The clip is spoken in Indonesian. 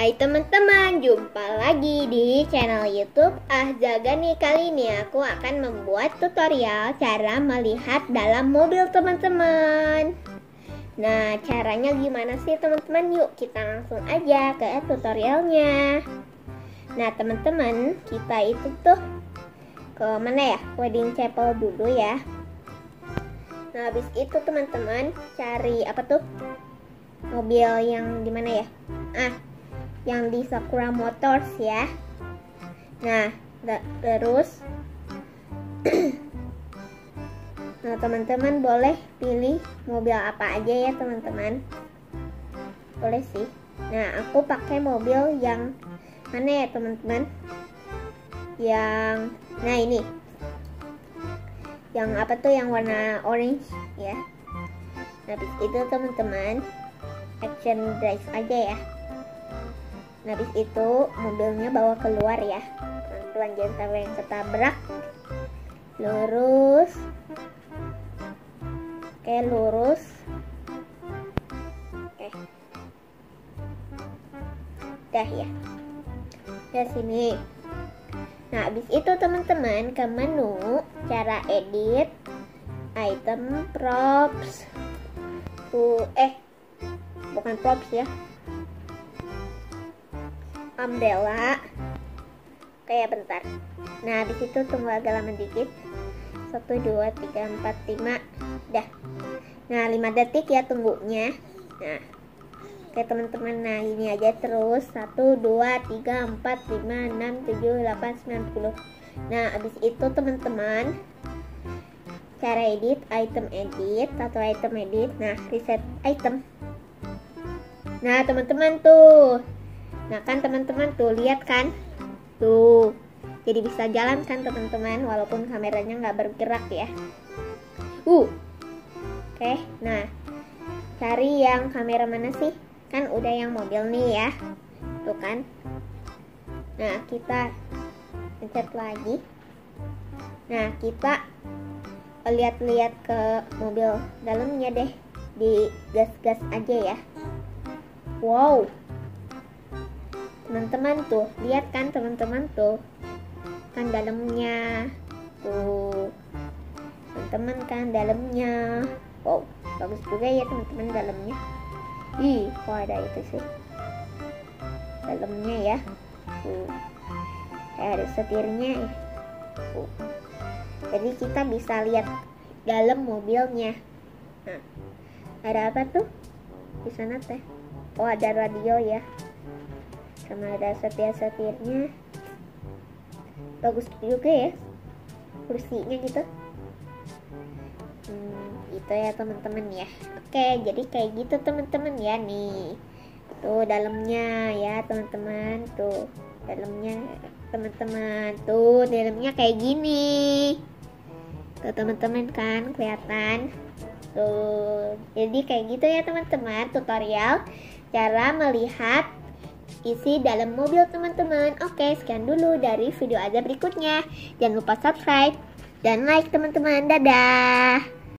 Hai teman-teman, jumpa lagi di channel YouTube Ahzaga nih Kali ini aku akan membuat tutorial cara melihat dalam mobil teman-teman Nah, caranya gimana sih teman-teman? Yuk kita langsung aja ke tutorialnya Nah, teman-teman, kita itu tuh ke mana ya? Wedding Chapel dulu ya Nah, habis itu teman-teman cari apa tuh? Mobil yang di mana ya? Ah, yang di Sakura Motors ya. Nah, terus Nah, teman-teman boleh pilih mobil apa aja ya, teman-teman. Boleh sih. Nah, aku pakai mobil yang mana ya, teman-teman? Yang nah ini. Yang apa tuh yang warna orange ya. Nah, habis itu teman-teman action drive aja ya. Habis itu mobilnya bawa keluar ya. Pelan-pelan jangan sampai yang ketabrak. Lurus. Oke, lurus. Oke. Dah ya. Ke sini. Nah, habis itu teman-teman ke menu cara edit item props. Tuh, eh bukan props ya umbrella kayak bentar. Nah di situ tunggu agak lama dikit. 1 2 3 4 5 dah. Nah 5 detik ya tunggunya. Nah. Oke teman-teman nah ini aja terus. 1 2 3 4 5 6 7 8 9 10 nah abis itu teman-teman cara edit item edit atau item edit. Nah reset item. Nah teman-teman tuh Nah kan teman-teman tuh lihat kan? Tuh Jadi bisa jalan kan teman-teman Walaupun kameranya nggak bergerak ya. Uh Oke nah Cari yang kamera mana sih? Kan udah yang mobil nih ya Tuh kan? Nah kita Pencet lagi. Nah kita Lihat-lihat ke mobil dalamnya deh Di gas-gas aja ya. Wow teman-teman tuh. Lihat kan teman-teman tuh. Kan dalamnya tuh. Teman-teman kan dalamnya. Wow bagus juga ya teman-teman dalamnya. Ih kok ada itu sih? Dalamnya ya. Tuh. Kayak ada setirnya ya. Tuh. jadi kita bisa lihat dalam mobilnya. Nah ada apa tuh? Di sana teh. Oh ada radio ya sama ada setir-setirnya. Bagus juga ya kursinya gitu. Hmm, itu ya teman-teman ya. Oke jadi kayak gitu teman-teman ya nih. Tuh dalamnya ya teman-teman. Tuh dalamnya teman-teman. Tuh dalamnya kayak gini. Tuh teman-teman kan kelihatan. Tuh jadi kayak gitu ya teman-teman tutorial cara melihat isi dalam mobil teman-teman. Oke, sekian dulu dari video aja berikutnya. Jangan lupa subscribe dan like teman-teman. Dadah.